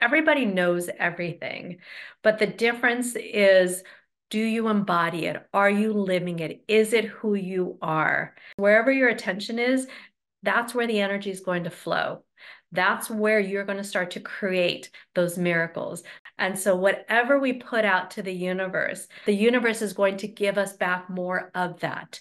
Everybody knows everything, but the difference is do you embody it? Are you living it? Is it who you are? Wherever your attention is, that's where the energy is going to flow. That's where you're going to start to create those miracles. And so, whatever we put out to the universe, the universe is going to give us back more of that.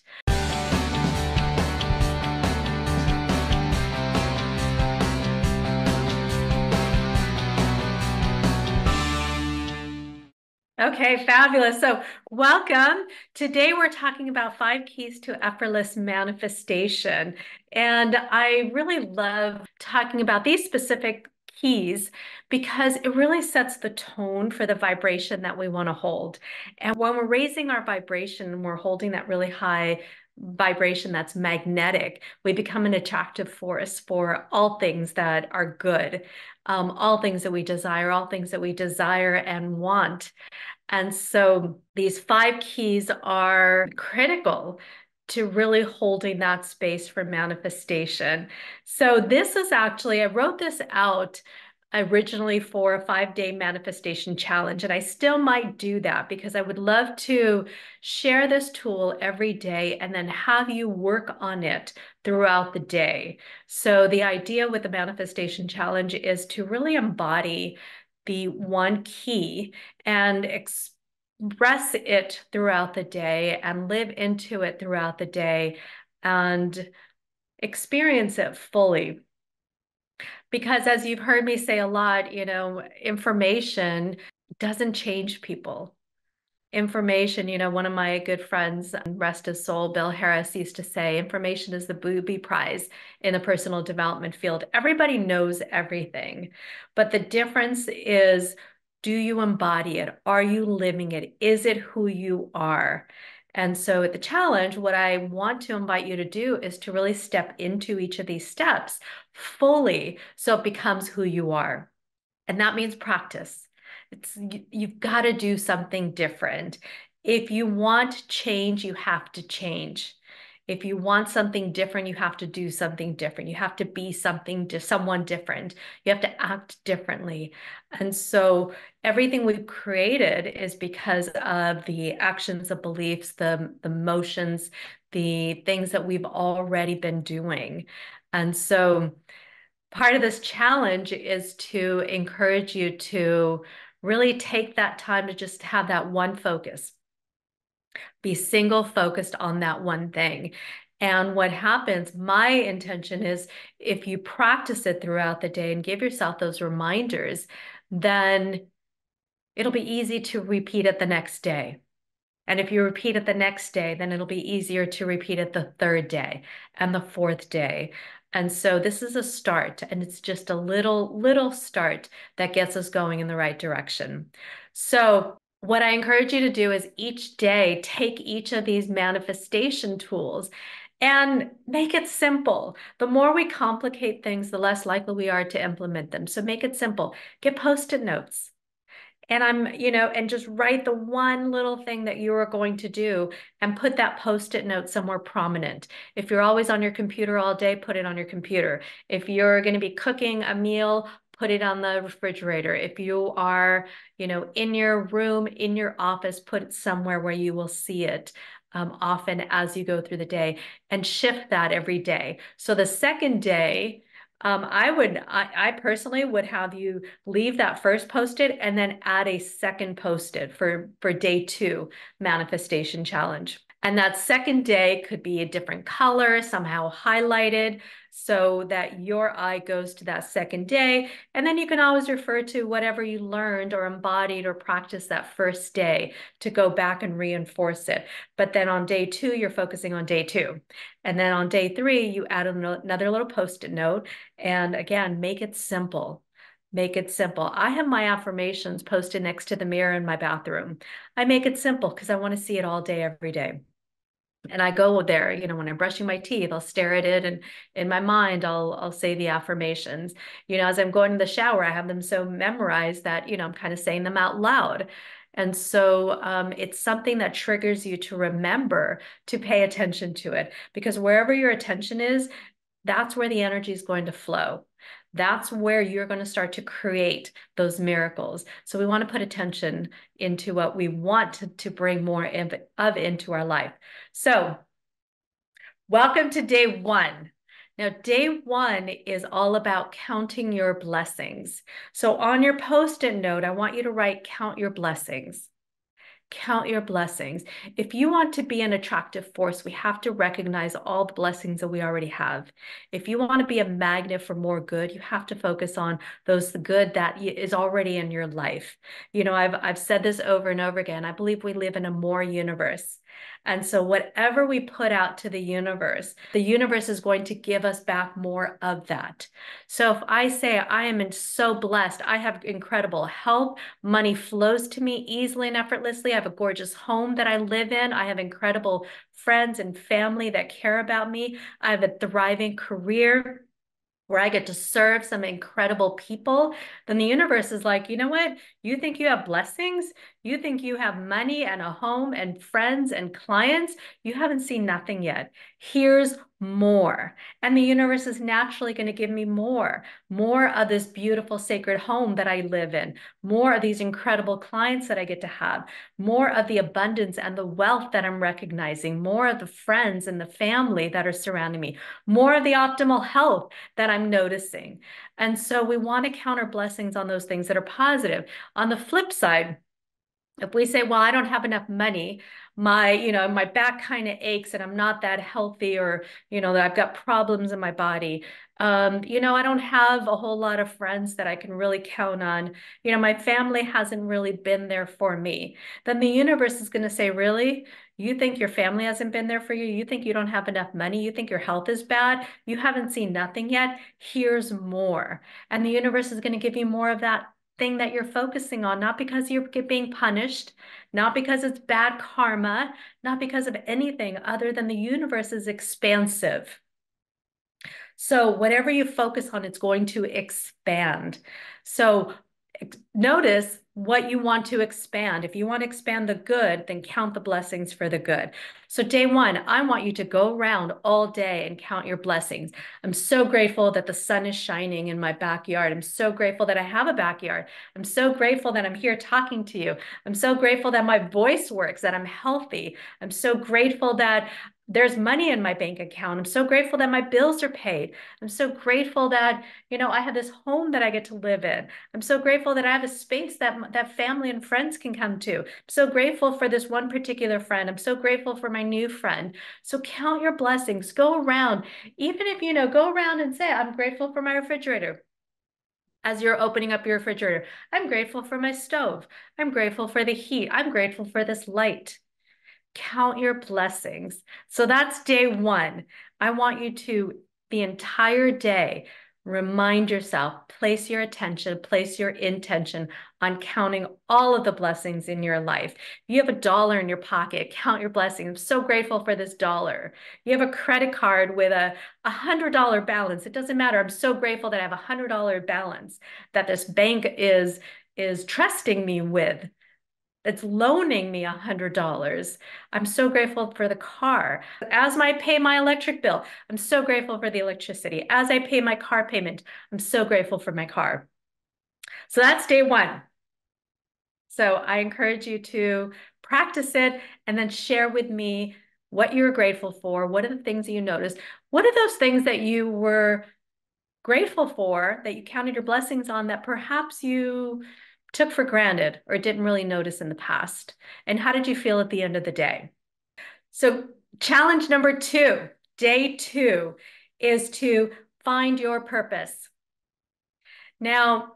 Okay, fabulous. So, welcome. Today, we're talking about five keys to effortless manifestation. And I really love talking about these specific keys because it really sets the tone for the vibration that we want to hold. And when we're raising our vibration and we're holding that really high vibration that's magnetic, we become an attractive force for all things that are good um, all things that we desire, all things that we desire and want. And so these five keys are critical to really holding that space for manifestation. So this is actually, I wrote this out originally for a five day manifestation challenge. And I still might do that because I would love to share this tool every day and then have you work on it throughout the day. So, the idea with the manifestation challenge is to really embody the one key and express it throughout the day and live into it throughout the day and experience it fully because as you've heard me say a lot, you know, information doesn't change people. Information, you know, one of my good friends, um, rest his soul, Bill Harris, used to say, information is the booby prize in the personal development field. Everybody knows everything, but the difference is do you embody it? Are you living it? Is it who you are? And so at the challenge, what I want to invite you to do is to really step into each of these steps fully so it becomes who you are. And that means practice. It's you, you've got to do something different. If you want change, you have to change. If you want something different, you have to do something different. You have to be something to someone different. You have to act differently. And so everything we've created is because of the actions, the beliefs, the, the motions, the things that we've already been doing. And so part of this challenge is to encourage you to really take that time to just have that one focus be single focused on that one thing. And what happens, my intention is if you practice it throughout the day and give yourself those reminders, then it'll be easy to repeat it the next day. And if you repeat it the next day, then it'll be easier to repeat it the third day and the fourth day. And so this is a start, and it's just a little, little start that gets us going in the right direction. So what I encourage you to do is each day take each of these manifestation tools and make it simple. The more we complicate things, the less likely we are to implement them. So make it simple. Get post it notes. And I'm, you know, and just write the one little thing that you are going to do and put that post it note somewhere prominent. If you're always on your computer all day, put it on your computer. If you're going to be cooking a meal, put it on the refrigerator. If you are, you know, in your room, in your office, put it somewhere where you will see it. Um, often as you go through the day and shift that every day. So the second day, um, I would, I, I, personally would have you leave that first post-it and then add a second post-it for, for day two manifestation challenge. And that second day could be a different color, somehow highlighted so that your eye goes to that second day. And then you can always refer to whatever you learned or embodied or practiced that first day to go back and reinforce it. But then on day two, you're focusing on day two. And then on day three, you add another little post it note. And again, make it simple. Make it simple. I have my affirmations posted next to the mirror in my bathroom. I make it simple because I want to see it all day, every day and I go there, you know, when I'm brushing my teeth, I'll stare at it and in my mind I'll I'll say the affirmations. You know, as I'm going to the shower, I have them so memorized that, you know, I'm kind of saying them out loud. And so um, it's something that triggers you to remember to pay attention to it because wherever your attention is, that's where the energy is going to flow. That's where you're going to start to create those miracles. So we want to put attention into what we want to, to bring more of, of into our life. So welcome to day one. Now, day one is all about counting your blessings. So on your post-it note, I want you to write count your blessings. Count your blessings. If you want to be an attractive force, we have to recognize all the blessings that we already have. If you want to be a magnet for more good, you have to focus on those good that is already in your life. You know, I've I've said this over and over again. I believe we live in a more universe. And so, whatever we put out to the universe, the universe is going to give us back more of that. So, if I say I am so blessed, I have incredible health, money flows to me easily and effortlessly. I have a gorgeous home that I live in. I have incredible friends and family that care about me. I have a thriving career where I get to serve some incredible people, then the universe is like, you know what? You think you have blessings? You think you have money and a home and friends and clients? You haven't seen nothing yet. Here's more. And the universe is naturally going to give me more, more of this beautiful sacred home that I live in, more of these incredible clients that I get to have, more of the abundance and the wealth that I'm recognizing, more of the friends and the family that are surrounding me, more of the optimal health that I'm noticing. And so we want to counter blessings on those things that are positive. On the flip side, if we say, well, I don't have enough money, my, you know, my back kind of aches and I'm not that healthy or, you know, that I've got problems in my body. Um, you know, I don't have a whole lot of friends that I can really count on. You know, my family hasn't really been there for me. Then the universe is going to say, really? You think your family hasn't been there for you? You think you don't have enough money? You think your health is bad? You haven't seen nothing yet? Here's more. And the universe is going to give you more of that thing that you're focusing on, not because you're being punished, not because it's bad karma, not because of anything other than the universe is expansive. So whatever you focus on, it's going to expand. So notice what you want to expand. If you want to expand the good, then count the blessings for the good. So day one, I want you to go around all day and count your blessings. I'm so grateful that the sun is shining in my backyard. I'm so grateful that I have a backyard. I'm so grateful that I'm here talking to you. I'm so grateful that my voice works, that I'm healthy. I'm so grateful that there's money in my bank account. I'm so grateful that my bills are paid. I'm so grateful that, you know, I have this home that I get to live in. I'm so grateful that I have a space that that family and friends can come to. I'm so grateful for this one particular friend. I'm so grateful for my new friend. So count your blessings. Go around. Even if, you know, go around and say, I'm grateful for my refrigerator as you're opening up your refrigerator. I'm grateful for my stove. I'm grateful for the heat. I'm grateful for this light count your blessings. So that's day one. I want you to, the entire day, remind yourself, place your attention, place your intention on counting all of the blessings in your life. You have a dollar in your pocket, count your blessings. I'm so grateful for this dollar. You have a credit card with a $100 balance. It doesn't matter. I'm so grateful that I have a $100 balance that this bank is is trusting me with that's loaning me a $100. I'm so grateful for the car. As I pay my electric bill, I'm so grateful for the electricity. As I pay my car payment, I'm so grateful for my car. So that's day one. So I encourage you to practice it and then share with me what you're grateful for. What are the things that you noticed? What are those things that you were grateful for that you counted your blessings on that perhaps you took for granted or didn't really notice in the past? And how did you feel at the end of the day? So, challenge number two, day two, is to find your purpose. Now,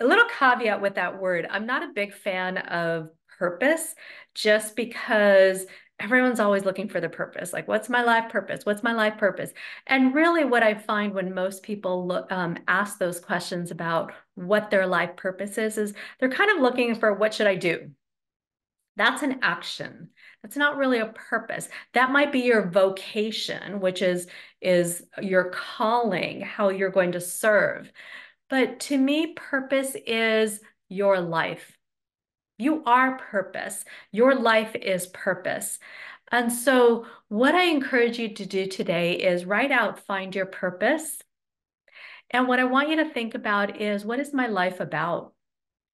a little caveat with that word I'm not a big fan of purpose just because everyone's always looking for the purpose like what's my life purpose? What's my life purpose? And really what i find when most people look, um, ask those questions about what their life purpose is is they're kind of looking for what should i do? That's an action. That's not really a purpose. That might be your vocation which is is your calling how you're going to serve. But to me purpose is your life you are purpose. Your life is purpose. And so, what I encourage you to do today is write out, find your purpose. And what I want you to think about is what is my life about?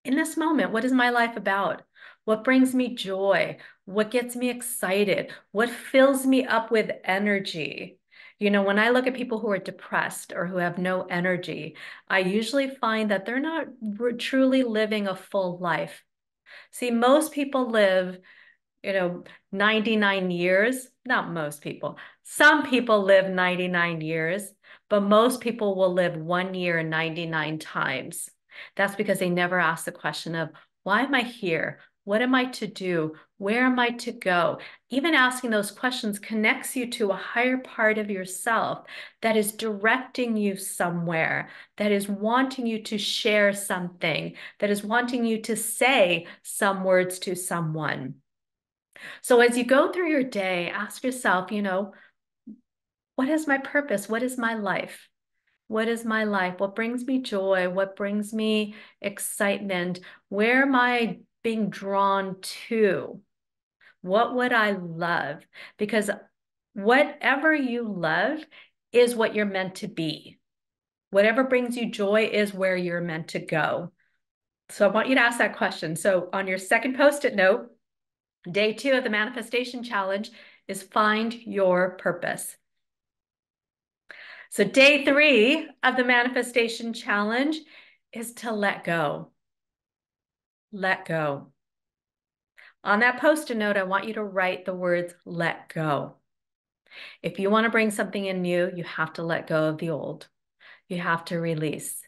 In this moment, what is my life about? What brings me joy? What gets me excited? What fills me up with energy? You know, when I look at people who are depressed or who have no energy, I usually find that they're not truly living a full life. See, most people live, you know, 99 years. Not most people. Some people live 99 years, but most people will live one year 99 times. That's because they never ask the question of, why am I here? What am I to do? Where am I to go? Even asking those questions connects you to a higher part of yourself that is directing you somewhere, that is wanting you to share something, that is wanting you to say some words to someone. So as you go through your day, ask yourself, you know, what is my purpose? What is my life? What is my life? What brings me joy? What brings me excitement? Where am I being drawn to? What would I love? Because whatever you love is what you're meant to be. Whatever brings you joy is where you're meant to go. So I want you to ask that question. So on your second post-it note, day two of the manifestation challenge is find your purpose. So day three of the manifestation challenge is to let go let go. On that post-it note, I want you to write the words let go. If you want to bring something in new, you have to let go of the old. You have to release.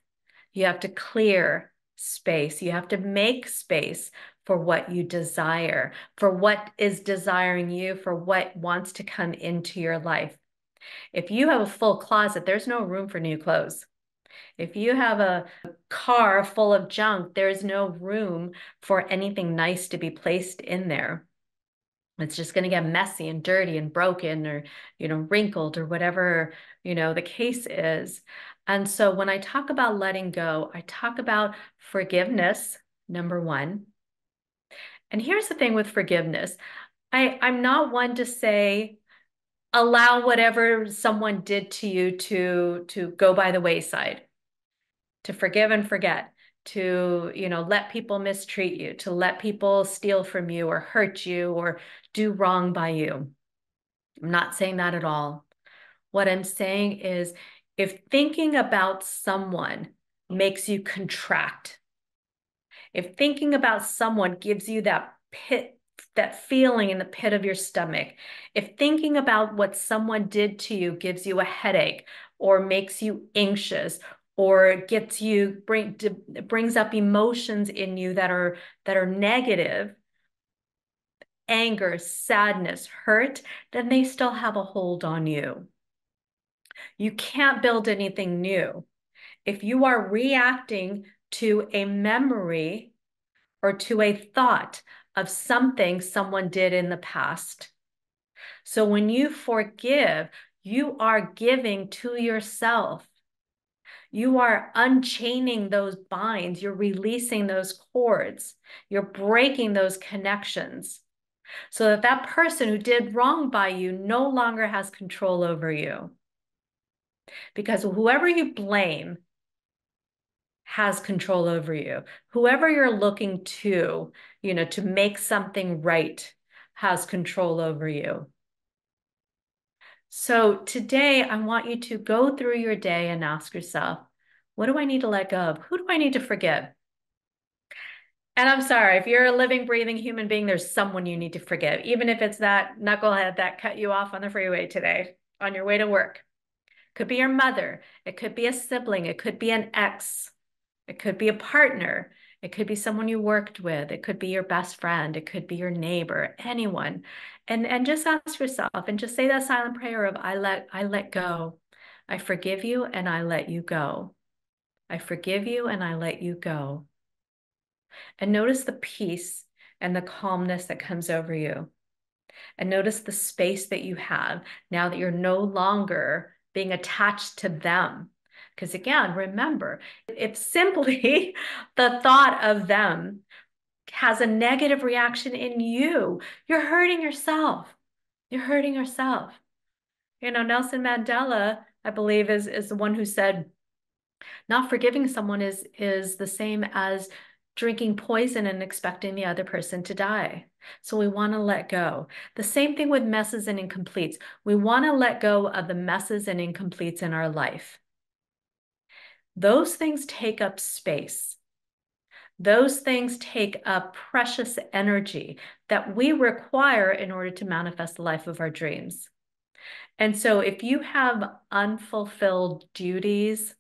You have to clear space. You have to make space for what you desire, for what is desiring you, for what wants to come into your life. If you have a full closet, there's no room for new clothes. If you have a car full of junk, there's no room for anything nice to be placed in there. It's just going to get messy and dirty and broken or, you know, wrinkled or whatever, you know, the case is. And so when I talk about letting go, I talk about forgiveness, number one. And here's the thing with forgiveness. I, I'm not one to say, allow whatever someone did to you to, to go by the wayside to forgive and forget to you know let people mistreat you to let people steal from you or hurt you or do wrong by you. I'm not saying that at all. What i'm saying is if thinking about someone makes you contract if thinking about someone gives you that pit that feeling in the pit of your stomach. If thinking about what someone did to you gives you a headache or makes you anxious or gets you bring brings up emotions in you that are that are negative anger sadness hurt then they still have a hold on you. You can't build anything new. If you are reacting to a memory or to a thought of something someone did in the past. So when you forgive you are giving to yourself. You are unchaining those binds, you're releasing those cords, you're breaking those connections. So that that person who did wrong by you no longer has control over you. Because whoever you blame has control over you. Whoever you're looking to, you know, to make something right has control over you. So today I want you to go through your day and ask yourself, what do I need to let go of? Who do I need to forgive? And I'm sorry, if you're a living, breathing human being, there's someone you need to forgive, even if it's that knucklehead that cut you off on the freeway today on your way to work. Could be your mother. It could be a sibling. It could be an ex. It could be a partner. It could be someone you worked with. It could be your best friend. It could be your neighbor, anyone. And, and just ask yourself and just say that silent prayer of I let I let go. I forgive you and I let you go. I forgive you and I let you go. And notice the peace and the calmness that comes over you. And notice the space that you have now that you're no longer being attached to them because again, remember, if simply the thought of them has a negative reaction in you, you're hurting yourself. You're hurting yourself. You know, Nelson Mandela, I believe, is, is the one who said, Not forgiving someone is is the same as drinking poison and expecting the other person to die. So we want to let go. The same thing with messes and incompletes. We want to let go of the messes and incompletes in our life. Those things take up space. Those things take up precious energy that we require in order to manifest the life of our dreams. And so if you have unfulfilled duties,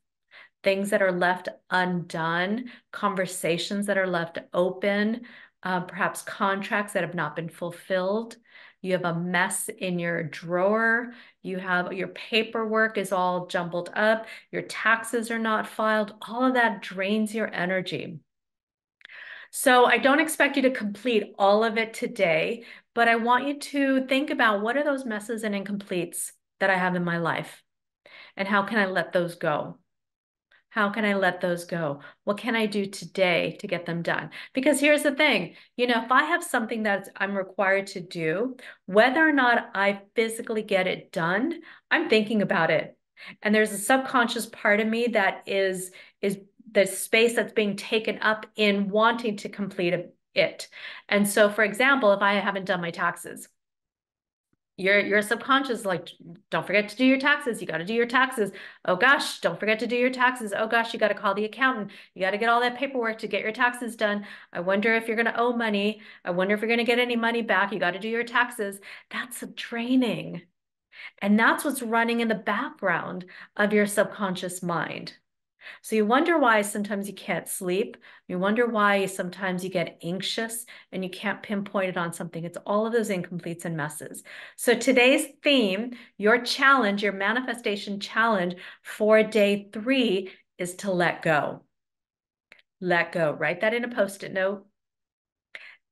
things that are left undone, conversations that are left open, uh, perhaps contracts that have not been fulfilled. You have a mess in your drawer. You have your paperwork is all jumbled up. Your taxes are not filed. All of that drains your energy. So I don't expect you to complete all of it today, but I want you to think about what are those messes and incompletes that I have in my life? And how can I let those go? How can I let those go? What can I do today to get them done? Because here's the thing, you know, if I have something that I'm required to do, whether or not I physically get it done, I'm thinking about it. And there's a subconscious part of me that is is the space that's being taken up in wanting to complete it. And so, for example, if I haven't done my taxes, your your subconscious like don't forget to do your taxes. You got to do your taxes. Oh gosh don't forget to do your taxes. Oh gosh you got to call the accountant. You got to get all that paperwork to get your taxes done. I wonder if you're going to owe money. I wonder if you're going to get any money back. You got to do your taxes. That's a draining and that's what's running in the background of your subconscious mind so you wonder why sometimes you can't sleep. You wonder why sometimes you get anxious and you can't pinpoint it on something. It's all of those incompletes and messes. So today's theme, your challenge, your manifestation challenge for day three is to let go. Let go. Write that in a post-it note.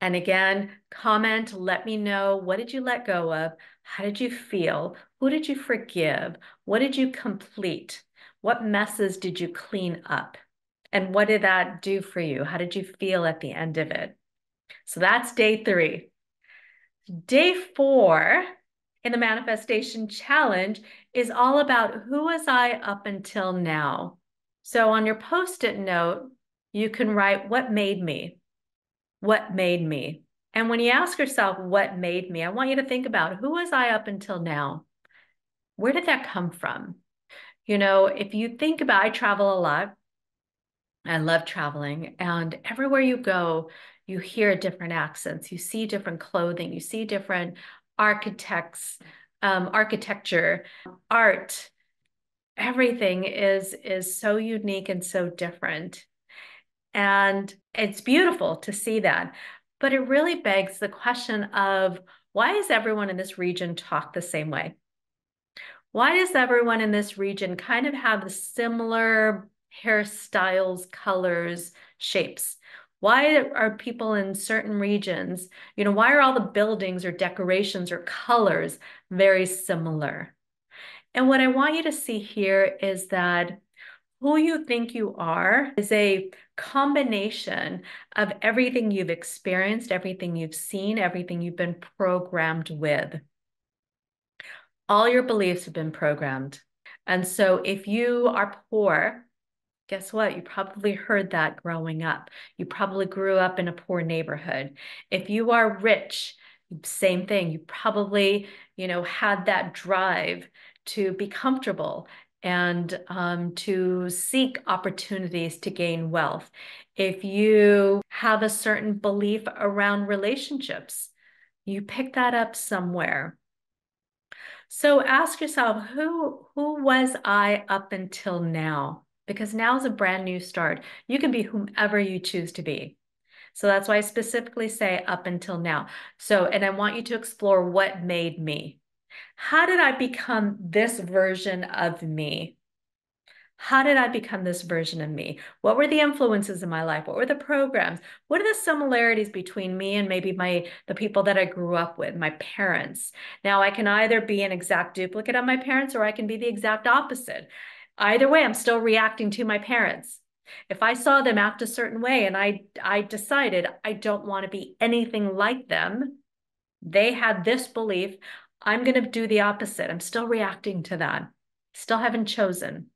And again, comment, let me know what did you let go of? How did you feel? Who did you forgive? What did you complete? What messes did you clean up? And what did that do for you? How did you feel at the end of it? So that's day three. Day four in the manifestation challenge is all about who was I up until now? So on your post it note, you can write what made me? What made me? And when you ask yourself, what made me? I want you to think about who was I up until now? Where did that come from? You know, if you think about, I travel a lot. I love traveling, and everywhere you go, you hear different accents, you see different clothing, you see different architects, um, architecture, art. Everything is is so unique and so different, and it's beautiful to see that. But it really begs the question of why is everyone in this region talk the same way? Why does everyone in this region kind of have the similar hairstyles, colors, shapes? Why are people in certain regions, you know, why are all the buildings or decorations or colors very similar? And what I want you to see here is that who you think you are is a combination of everything you've experienced, everything you've seen, everything you've been programmed with all your beliefs have been programmed. And so if you are poor, guess what? You probably heard that growing up. You probably grew up in a poor neighborhood. If you are rich, same thing. You probably, you know, had that drive to be comfortable and um, to seek opportunities to gain wealth. If you have a certain belief around relationships, you pick that up somewhere. So ask yourself, who who was I up until now? Because now is a brand new start. You can be whomever you choose to be. So that's why I specifically say up until now. So, and I want you to explore what made me. How did I become this version of me? How did I become this version of me? What were the influences in my life? What were the programs? What are the similarities between me and maybe my the people that I grew up with, my parents? Now I can either be an exact duplicate of my parents or I can be the exact opposite. Either way, I'm still reacting to my parents. If I saw them act a certain way and I I decided I don't want to be anything like them, they had this belief, I'm going to do the opposite. I'm still reacting to that. Still haven't chosen.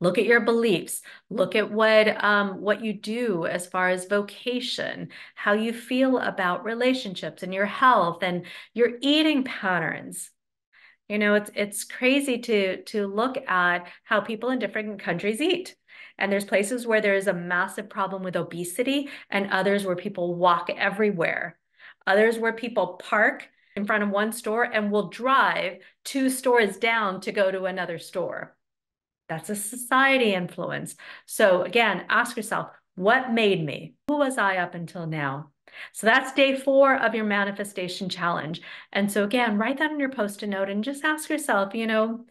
Look at your beliefs. Look at what um, what you do as far as vocation, how you feel about relationships and your health and your eating patterns. You know, it's it's crazy to to look at how people in different countries eat. And there's places where there is a massive problem with obesity and others where people walk everywhere. Others where people park in front of one store and will drive two stores down to go to another store. That's a society influence. So again, ask yourself, what made me? Who was I up until now? So that's day four of your manifestation challenge. And so again, write that on your post-it note and just ask yourself, you know,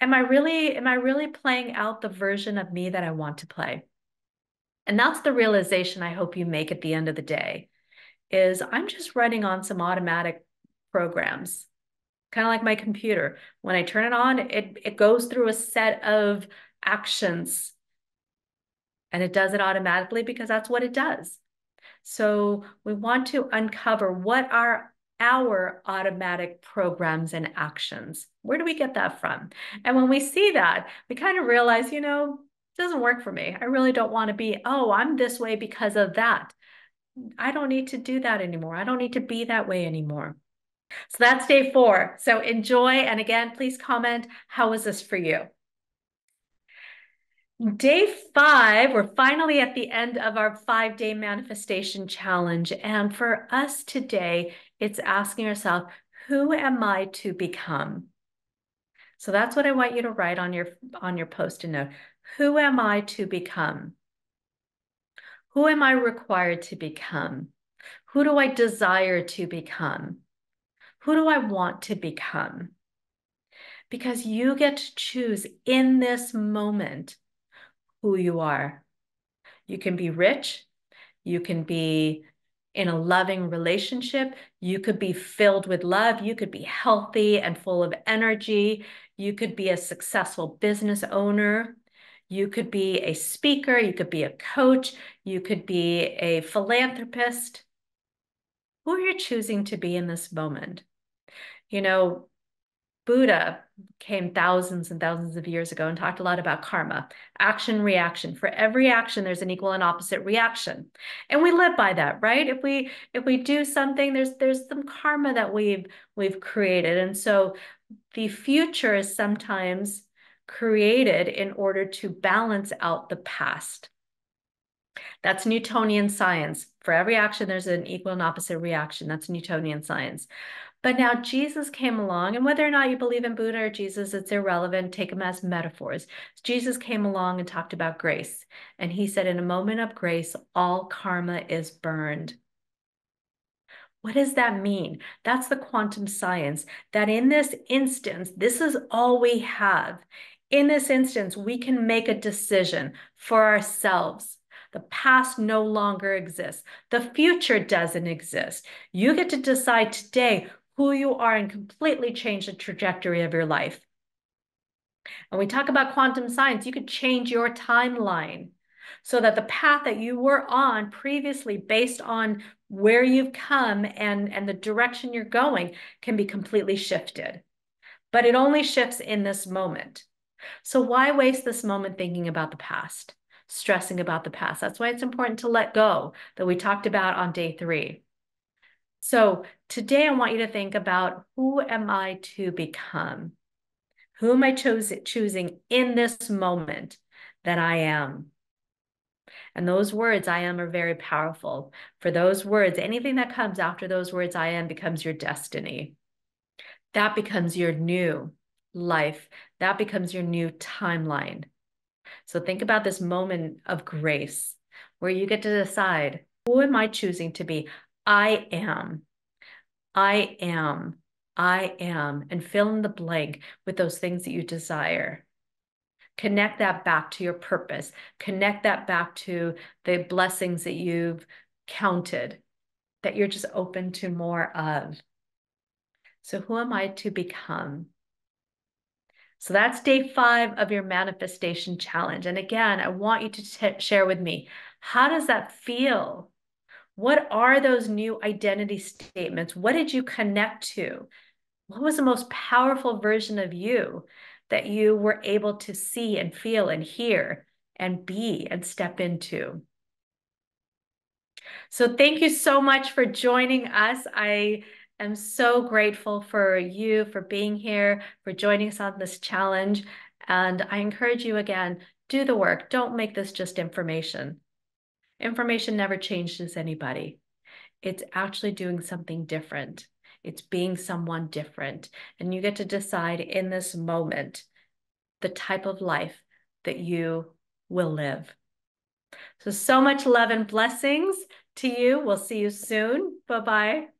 am I really, am I really playing out the version of me that I want to play? And that's the realization I hope you make at the end of the day is I'm just running on some automatic programs kind of like my computer. When I turn it on, it, it goes through a set of actions and it does it automatically because that's what it does. So we want to uncover what are our automatic programs and actions. Where do we get that from? And when we see that, we kind of realize, you know, it doesn't work for me. I really don't want to be, oh, I'm this way because of that. I don't need to do that anymore. I don't need to be that way anymore. So that's day four. So enjoy. And again, please comment, how was this for you? Day five, we're finally at the end of our five day manifestation challenge. And for us today, it's asking yourself, who am I to become? So that's what I want you to write on your on your post-it note. Who am I to become? Who am I required to become? Who do I desire to become? Who do I want to become? Because you get to choose in this moment who you are. You can be rich. You can be in a loving relationship. You could be filled with love. You could be healthy and full of energy. You could be a successful business owner. You could be a speaker. You could be a coach. You could be a philanthropist. Who are you choosing to be in this moment? You know, Buddha came thousands and thousands of years ago and talked a lot about karma, action, reaction. For every action, there's an equal and opposite reaction. And we live by that, right? If we if we do something, there's there's some karma that we've we've created. And so the future is sometimes created in order to balance out the past. That's Newtonian science. For every action, there's an equal and opposite reaction. That's Newtonian science. But now Jesus came along, and whether or not you believe in Buddha or Jesus, it's irrelevant. Take them as metaphors. Jesus came along and talked about grace. And he said, in a moment of grace, all karma is burned. What does that mean? That's the quantum science that in this instance, this is all we have. In this instance, we can make a decision for ourselves. The past no longer exists. The future doesn't exist. You get to decide today who you are and completely change the trajectory of your life. And we talk about quantum science, you could change your timeline so that the path that you were on previously based on where you've come and, and the direction you're going can be completely shifted. But it only shifts in this moment. So why waste this moment thinking about the past, stressing about the past? That's why it's important to let go that we talked about on day three. So today I want you to think about who am I to become? Who am I choosing in this moment that I am? And those words, I am, are very powerful. For those words, anything that comes after those words, I am, becomes your destiny. That becomes your new life. That becomes your new timeline. So think about this moment of grace where you get to decide who am I choosing to be? I am. I am. I am. And fill in the blank with those things that you desire. Connect that back to your purpose. Connect that back to the blessings that you've counted, that you're just open to more of. So, who am I to become? So that's day five of your manifestation challenge. And again, I want you to share with me how does that feel? What are those new identity statements? What did you connect to? What was the most powerful version of you that you were able to see and feel and hear and be and step into. So thank you so much for joining us. I am so grateful for you for being here, for joining us on this challenge. And I encourage you again, do the work. Don't make this just information. Information never changes anybody. It's actually doing something different. It's being someone different. And you get to decide in this moment the type of life that you will live. So, so much love and blessings to you. We'll see you soon. Bye bye.